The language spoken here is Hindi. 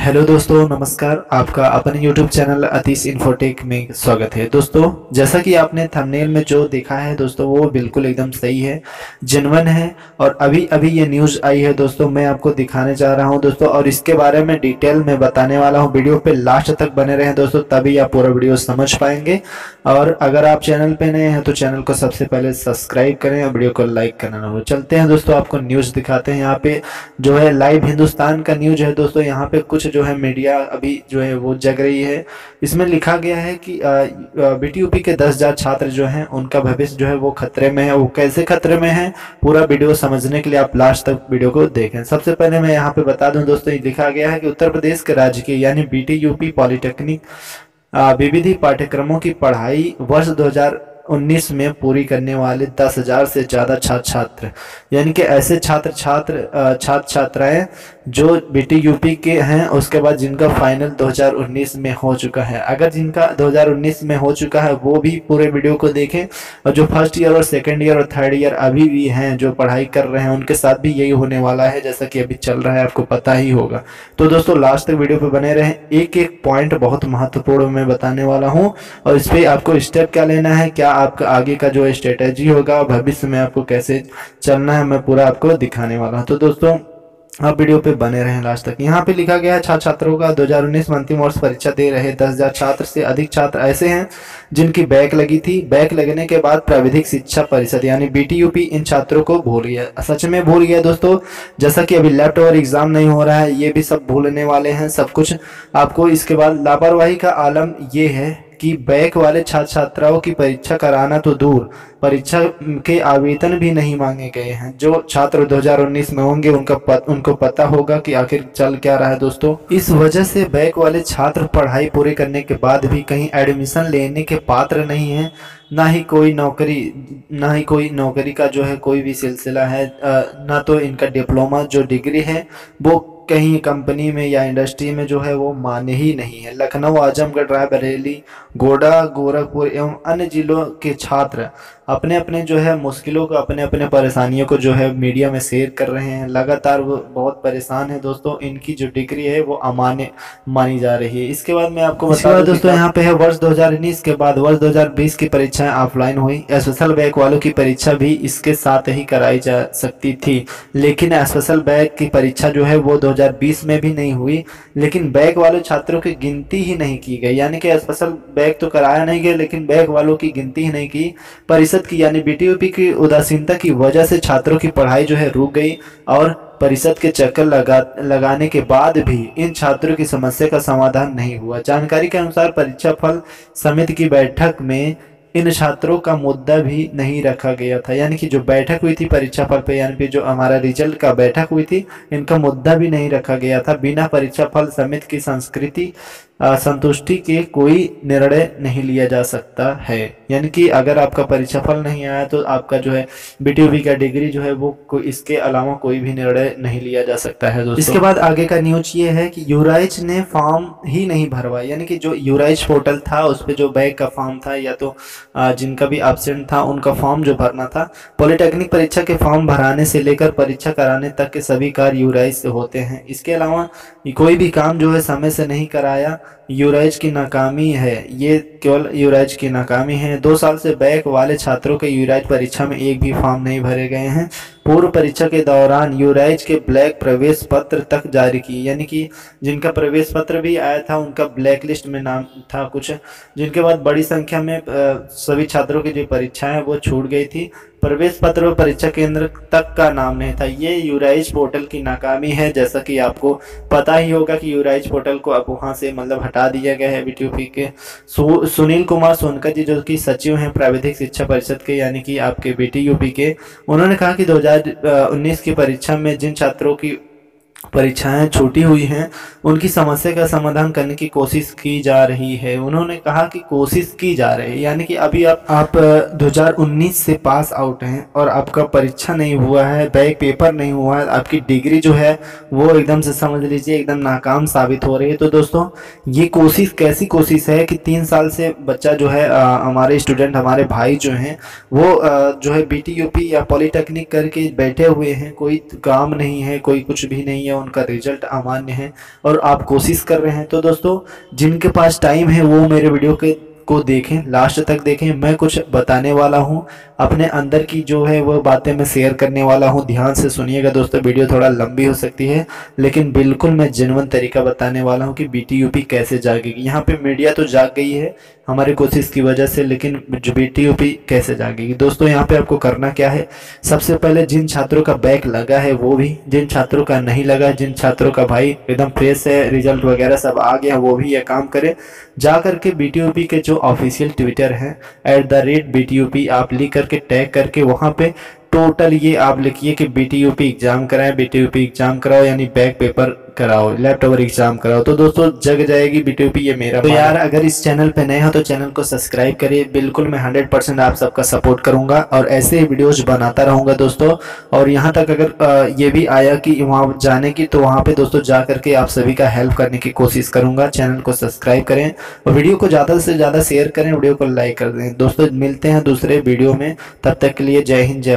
हेलो दोस्तों, नमस्कार। आपका अपने यूट्यूब चैनल अतीश इन्फोटेक में स्वागत है। दोस्तों, जैसा कि आपने थंबनेल में जो देखा है, दोस्तों, वो बिल्कुल एकदम सही है जनवन है और अभी अभी ये न्यूज़ आई है, दोस्तों, मैं आपको दिखाने जा रहा हूँ, दोस्तों, और इसके बारे में डिटेल में बताने वाला हूँ। वीडियो पे लास्ट तक बने रहे, दोस्तों, तभी आप पूरा वीडियो समझ पाएँगे। और अगर आप चैनल पे नए हैं तो चैनल को सबसे पहले सब्सक्राइब करें और वीडियो को लाइक करना ना हो चलते हैं, दोस्तों, आपको न्यूज़ दिखाते हैं। यहाँ पे जो है लाइव हिंदुस्तान का न्यूज़ है, दोस्तों, यहाँ पे कुछ जो है मीडिया अभी जो है वो जग रही है। इसमें लिखा गया है कि बीटीयूपी के दस हज़ार छात्र जो हैं, उनका भविष्य जो है वो खतरे में है। वो कैसे खतरे में है, पूरा वीडियो समझने के लिए आप लास्ट तक वीडियो को देखें। सबसे पहले मैं यहाँ पे बता दूँ दोस्तों, ये लिखा गया है कि उत्तर प्रदेश के राज्य के, यानी बी पॉलिटेक्निक विविधि पाठ्यक्रमों की पढ़ाई वर्ष 2019 में पूरी करने वाले दस हज़ार से ज़्यादा छात्र छात्र यानी कि ऐसे छात्र छात्र छात्र छात्राएँ जो बेटी यूपी के हैं, उसके बाद जिनका फाइनल 2019 में हो चुका है। अगर जिनका 2019 में हो चुका है, वो भी पूरे वीडियो को देखें। और जो फ़र्स्ट ईयर और सेकेंड ईयर और थर्ड ईयर अभी भी हैं, जो पढ़ाई कर रहे हैं, उनके साथ भी यही होने वाला है, जैसा कि अभी चल रहा है, आपको पता ही होगा। तो दोस्तों लास्ट तक वीडियो पे बने रहें। एक एक पॉइंट बहुत महत्वपूर्ण मैं बताने वाला हूँ। और इस पर आपको स्टेप क्या लेना है, क्या आपका आगे का जो स्ट्रेटेजी होगा, भविष्य में आपको कैसे चलना है, मैं पूरा आपको दिखाने वाला हूँ। तो दोस्तों आप वीडियो पे बने रहें लास्ट तक। यहाँ पे लिखा गया है छात्र छात्रों का 2019 में अंतिम वर्ष परीक्षा दे रहे दस हज़ार छात्र से अधिक छात्र ऐसे हैं, जिनकी बैक लगी थी। बैक लगने के बाद प्राविधिक शिक्षा परिषद, यानी बीटीयूपी इन छात्रों को भूल गया। सच में भूल गया दोस्तों, जैसा कि अभी लेफ़्ट ओवर एग्ज़ाम नहीं हो रहा है, ये भी सब भूलने वाले हैं, सब कुछ आपको इसके बाद लापरवाही का आलम ये है। कि बैक वाले छात्र छात्राओं की परीक्षा कराना तो दूर परीक्षा के आवेदन भी नहीं मांगे गए हैं। जो छात्र 2019 में होंगे उनका पत, उनको पता होगा कि आखिर चल क्या रहा है दोस्तों। इस वजह से बैक वाले छात्र पढ़ाई पूरी करने के बाद भी कहीं एडमिशन लेने के पात्र नहीं है। ना ही कोई नौकरी ना ही कोई नौकरी का जो है कोई भी सिलसिला है ना तो इनका डिप्लोमा जो डिग्री है वो कहीं कंपनी में या इंडस्ट्री में जो है वो माने ही नहीं है। लखनऊ, आजमगढ़, रायबरेली, गोडा, गोरखपुर एवं अन्य जिलों के छात्र अपने अपने जो है मुश्किलों को अपने अपने परेशानियों को जो है मीडिया में शेयर कर रहे हैं। लगातार वो बहुत परेशान है दोस्तों इनकी जो डिग्री है वो अमान्य मानी जा रही है। इसके बाद मैं आपको बता दूँ दोस्तों यहाँ पे है वर्ष 2019 के बाद वर्ष 2020 की परीक्षाएँ ऑफलाइन हुई। स्पेशल बैक वालों की परीक्षा भी इसके साथ ही कराई जा सकती थी। लेकिन स्पेशल बैक की परीक्षा जो है वो दो हज़ार बीस में भी नहीं हुई। लेकिन बैक वाले छात्रों की गिनती ही नहीं की गई। यानी कि स्पेशल बैक तो कराया नहीं गया लेकिन बैक वालों की गिनती ही नहीं की। परिषद परिषद की, यानी बीटीयूपी की उदासीनता की वजह से छात्रों की पढ़ाई जो है रुक गई और परिषद के चक्कर लगा, लगाने के बाद भी इन छात्रों की समस्या का समाधान नहीं हुआ। जानकारी के अनुसार परीक्षा फल समिति की बैठक में इन छात्रों का मुद्दा भी नहीं रखा गया था। यानी कि जो बैठक हुई थी परीक्षा फल पर यानी कि जो हमारा रिज़ल्ट का बैठक हुई थी, इनका मुद्दा भी नहीं रखा गया था। बिना परीक्षा फल समिति की संस्कृति संतुष्टि के कोई निर्णय नहीं लिया जा सकता है। यानी कि अगर आपका परीक्षा फल नहीं आया तो आपका जो है बीटीओबी का डिग्री जो है, वो को, इसके अलावा कोई भी निर्णय नहीं लिया जा सकता है दोस्तों। इसके बाद आगे का न्यूज़ ये है कि यूराइज ने फॉर्म ही नहीं भरवाया। यानी कि जो यूराइज पोर्टल था, उस पर जो बैग का फॉर्म था, या तो जिनका भी एबसेंट था, उनका फॉर्म जो भरना था पॉलिटेक्निक परीक्षा के फॉर्म भराने से लेकर परीक्षा कराने तक के सभी कार्य यूराइज से होते हैं। इसके अलावा कोई भी काम जो है समय से नहीं कराया यूराइज की नाकामी है। ये केवल यूराइज की नाकामी है। दो साल से बैक वाले छात्रों के यूराइज परीक्षा में एक भी फॉर्म नहीं भरे गए हैं। पूर्व परीक्षा के दौरान यूराइज के ब्लैक प्रवेश पत्र तक जारी की यानी कि जिनका प्रवेश पत्र भी आया था, उनका ब्लैक लिस्ट में नाम था कुछ। जिनके बाद बड़ी संख्या में सभी छात्रों की जो परीक्षाएँ वो छूट गई थी। प्रवेश पत्र और परीक्षा केंद्र तक का नाम नहीं था। ये यूराइज पोर्टल की नाकामी है जैसा कि आपको पता ही होगा कि यूराइज पोर्टल को अब वहाँ से मतलब हटा दिया गया है बी के। सु, सुनील कुमार सोनकर जी जो कि सचिव हैं प्राविधिक शिक्षा परिषद के यानी कि आपके बी यूपी के उन्होंने कहा कि 2019 की परीक्षा में जिन छात्रों की परीक्षाएँ छूटी हुई हैं उनकी समस्या का समाधान करने की कोशिश की जा रही है। उन्होंने कहा कि कोशिश की जा रही है यानी कि अभी आप आप 2019 से पास आउट हैं और आपका परीक्षा नहीं हुआ है बैक पेपर नहीं हुआ है आपकी डिग्री जो है वो एकदम से समझ लीजिए एकदम नाकाम साबित हो रही है। तो दोस्तों ये कोशिश कैसी कोशिश है कि तीन साल से बच्चा जो है हमारे स्टूडेंट हमारे भाई जो हैं वो आ, जो है बी या पॉलीटेक्निक करके बैठे हुए हैं कोई काम नहीं है कोई कुछ भी नहीं है। है, उनका रिज़ल्ट अमान्य है और आप कोशिश कर रहे हैं। तो दोस्तों, जिनके पास टाइम है, वो मेरे वीडियो के, को देखें लास्ट तक देखें। मैं कुछ बताने वाला हूँ। अपने अंदर की जो है वह बातें मैं शेयर करने वाला हूँ, ध्यान से सुनिएगा दोस्तों वीडियो थोड़ा लंबी हो सकती है, लेकिन बिल्कुल मैं जेनवन तरीका बताने वाला हूँ कि BTUP कैसे जागेगी। यहाँ पे मीडिया तो जाग गई है हमारी कोशिश की वजह से, लेकिन जो बी कैसे जागेगी? दोस्तों, यहाँ पे आपको करना क्या है? सबसे पहले जिन छात्रों का बैक लगा है वो भी, जिन छात्रों का नहीं लगा, जिन छात्रों का भाई एकदम फ्रेश है रिज़ल्ट वगैरह सब आ गया, वो भी ये काम करे। जा करके बी के जो ऑफिशियल ट्विटर है एट द रेट बी आप लिख करके टैग करके वहाँ पे टोटल ये आप लिखिए कि बी टी एग्ज़ाम कराएँ बी टी एग्ज़ाम कराओ यानी बैक पेपर कराओ लैपटॉप एग्ज़ाम कराओ। तो दोस्तों जग जाएगी बी ये मेरा तो यार अगर इस चैनल पे नए हो तो चैनल को सब्सक्राइब करिए। बिल्कुल मैं हंड्रेड परसेंट आप सबका सपोर्ट करूँगा और ऐसे ही वीडियोज़ बनाता रहूँगा दोस्तों। और यहाँ तक अगर ये भी आया कि वहाँ जाने की तो वहाँ पे दोस्तों जा करके आप सभी का हेल्प करने की कोशिश करूँगा। चैनल को सब्सक्राइब करें और वीडियो को ज़्यादा से ज़्यादा शेयर करें वीडियो को लाइक कर दें। दोस्तों मिलते हैं दूसरे वीडियो में। तब तक के लिए जय हिंद जय